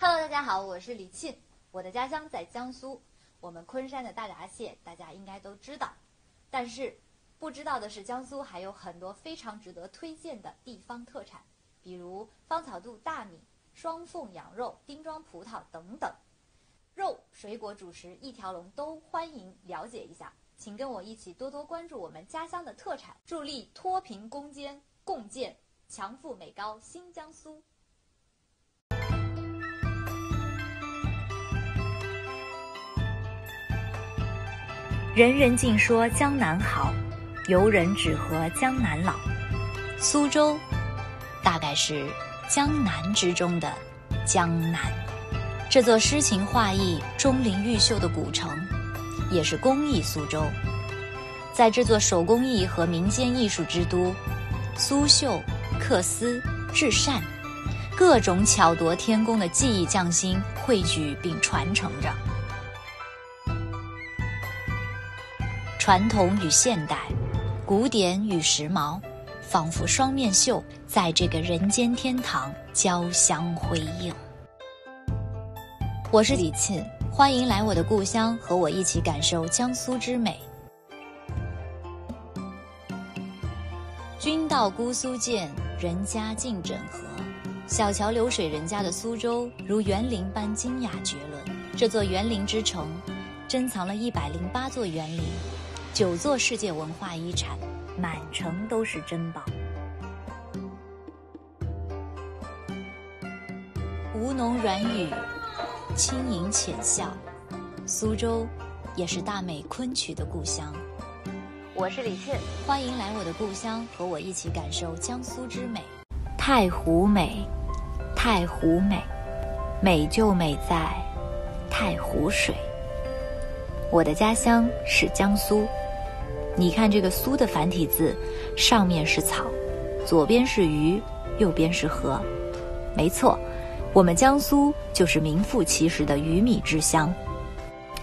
Hello，大家好，我是李沁，我的家乡在江苏，我们昆山的大闸蟹大家应该都知道，但是不知道的是，江苏还有很多非常值得推荐的地方特产，比如芳草肚大米、双凤羊肉、丁庄葡萄等等，肉、水果、主食一条龙都欢迎了解一下，请跟我一起多多关注我们家乡的特产，助力脱贫攻坚，共建强富美高新江苏。人人尽说江南好，游人只合江南老。苏州，大概是江南之中的江南。这座诗情画意、钟灵毓秀的古城，也是工艺苏州。在这座手工艺和民间艺术之都，苏绣、缂丝、制扇，各种巧夺天工的技艺匠心汇聚并传承着。传统与现代，古典与时髦，仿佛双面绣，在这个人间天堂交相辉映。我是李沁，欢迎来我的故乡，和我一起感受江苏之美。君到姑苏见，人家尽整合。小桥流水人家的苏州，如园林般精雅绝伦。这座园林之城，珍藏了一百零八座园林。九座世界文化遗产，满城都是珍宝。吴侬软语，轻盈浅笑。苏州，也是大美昆曲的故乡。我是李沁，欢迎来我的故乡，和我一起感受江苏之美。太湖美，太湖美，美就美在太湖水。我的家乡是江苏。你看这个“苏”的繁体字，上面是草，左边是鱼，右边是河。没错，我们江苏就是名副其实的鱼米之乡。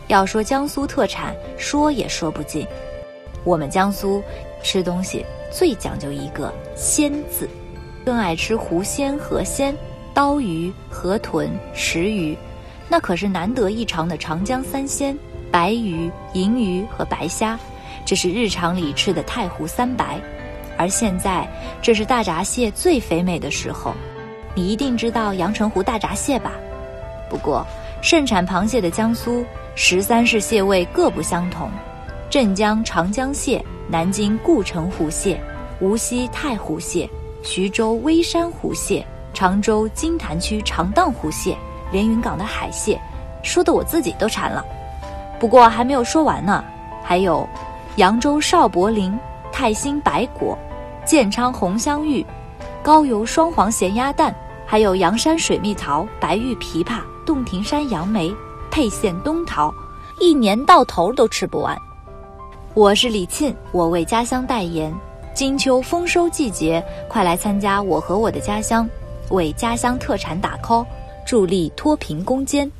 要说江苏特产，说也说不尽。我们江苏吃东西最讲究一个“鲜”字，更爱吃湖鲜、河鲜、刀鱼、河豚、石鱼，那可是难得一尝的长江三鲜：白鱼、银鱼和白虾。这是日常里吃的太湖三白，而现在这是大闸蟹最肥美的时候。你一定知道阳澄湖大闸蟹吧？不过，盛产螃蟹的江苏十三市蟹位各不相同：镇江长江蟹、南京固城湖蟹、无锡太湖蟹、徐州微山湖蟹、常州金坛区长荡湖蟹、连云港的海蟹，说的我自己都馋了。不过还没有说完呢，还有。扬州邵伯林、泰兴白果、建昌红香芋、高邮双黄咸鸭蛋，还有阳山水蜜桃、白玉枇杷、洞庭山杨梅、沛县冬桃，一年到头都吃不完。我是李沁，我为家乡代言。金秋丰收季节，快来参加我和我的家乡，为家乡特产打 call，助力脱贫攻坚。